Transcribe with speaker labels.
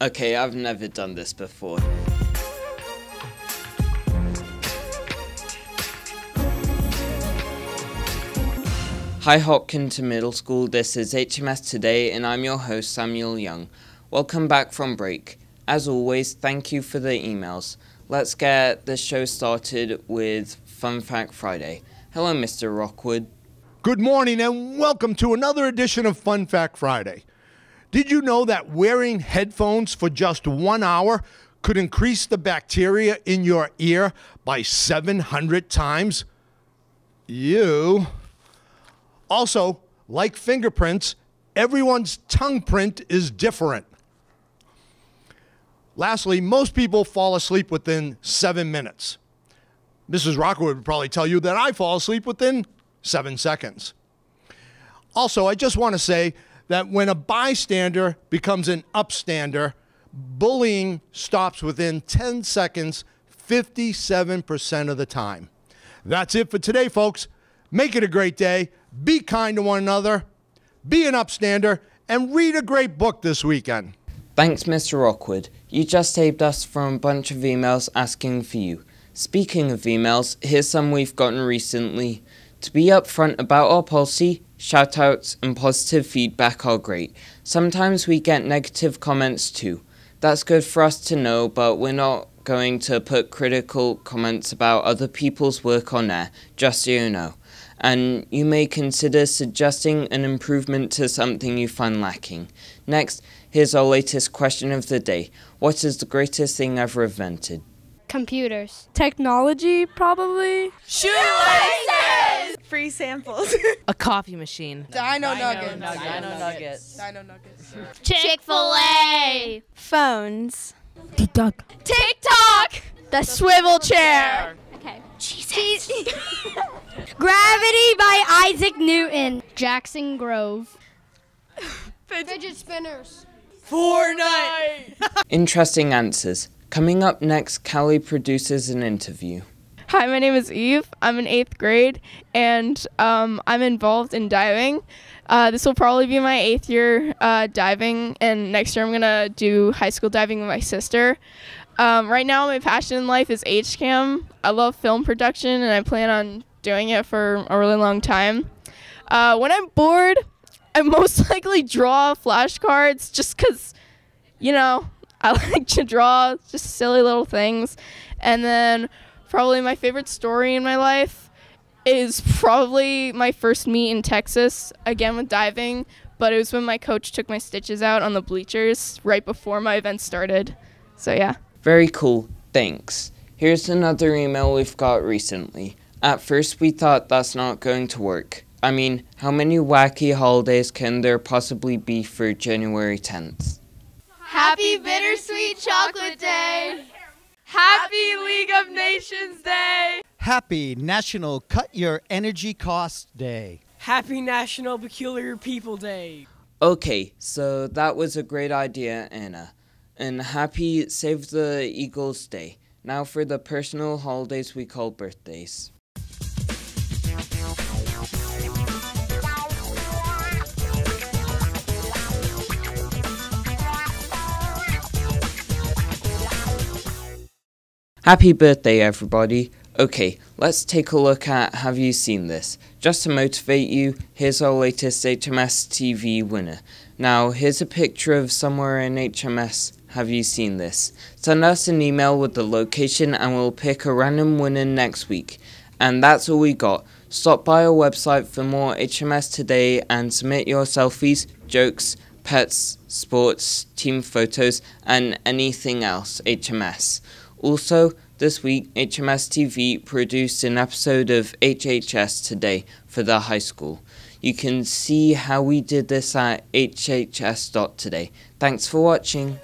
Speaker 1: Okay, I've never done this before. Hi Hopkinton Middle School, this is HMS Today and I'm your host Samuel Young. Welcome back from break. As always, thank you for the emails. Let's get the show started with Fun Fact Friday. Hello, Mr. Rockwood.
Speaker 2: Good morning and welcome to another edition of Fun Fact Friday. Did you know that wearing headphones for just one hour could increase the bacteria in your ear by 700 times? You. Also, like fingerprints, everyone's tongue print is different. Lastly, most people fall asleep within seven minutes. Mrs. Rockwood would probably tell you that I fall asleep within seven seconds. Also, I just want to say that when a bystander becomes an upstander, bullying stops within 10 seconds 57% of the time. That's it for today, folks. Make it a great day. Be kind to one another. Be an upstander and read a great book this weekend.
Speaker 1: Thanks, Mr. Rockwood. You just saved us from a bunch of emails asking for you. Speaking of emails, here's some we've gotten recently. To be upfront about our policy, shoutouts and positive feedback are great. Sometimes we get negative comments too. That's good for us to know, but we're not going to put critical comments about other people's work on air, just so you know and you may consider suggesting an improvement to something you find lacking. Next, here's our latest question of the day What is the greatest thing ever invented?
Speaker 3: Computers.
Speaker 4: Technology, probably.
Speaker 5: Shoelaces! Free samples.
Speaker 6: A coffee machine.
Speaker 5: Dino, nuggets.
Speaker 6: Dino nuggets.
Speaker 5: Dino nuggets.
Speaker 3: Chick fil A.
Speaker 4: Phones.
Speaker 6: TikTok.
Speaker 5: TikTok!
Speaker 4: The swivel chair.
Speaker 3: Okay.
Speaker 4: Jesus. Gravity by Isaac Newton.
Speaker 3: Jackson Grove.
Speaker 5: Fidget spinners.
Speaker 6: Fortnite.
Speaker 1: Interesting answers. Coming up next, Callie produces an interview.
Speaker 7: Hi, my name is Eve. I'm in eighth grade, and um, I'm involved in diving. Uh, this will probably be my eighth year uh, diving, and next year I'm gonna do high school diving with my sister. Um, right now, my passion in life is HCAM. I love film production, and I plan on doing it for a really long time. Uh, when I'm bored, I most likely draw flashcards just because, you know, I like to draw just silly little things. And then probably my favorite story in my life is probably my first meet in Texas, again with diving, but it was when my coach took my stitches out on the bleachers right before my event started. So, yeah.
Speaker 1: Very cool, thanks. Here's another email we've got recently. At first, we thought that's not going to work. I mean, how many wacky holidays can there possibly be for January 10th?
Speaker 5: Happy Bittersweet Chocolate Day! Happy League of Nations Day!
Speaker 8: Happy National Cut Your Energy Cost Day.
Speaker 6: Happy National Peculiar People Day.
Speaker 1: Okay, so that was a great idea, Anna. And happy Save the Eagles Day. Now for the personal holidays we call birthdays. Happy birthday, everybody. Okay, let's take a look at Have You Seen This? Just to motivate you, here's our latest HMS TV winner. Now, here's a picture of somewhere in HMS. Have you seen this? Send us an email with the location and we'll pick a random winner next week. And that's all we got. Stop by our website for more HMS today and submit your selfies, jokes, pets, sports, team photos, and anything else HMS. Also, this week, HMS TV produced an episode of HHS Today for the high school. You can see how we did this at hhs.today. Thanks for watching.